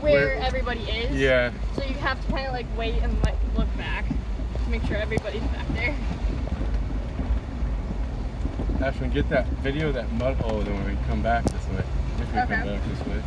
where, Where- everybody is. Yeah. So you have to kind of like wait and like look back to make sure everybody's back there. Ashwin, get that video of that mud hole, then when we come back this way. If we Okay. come back this way.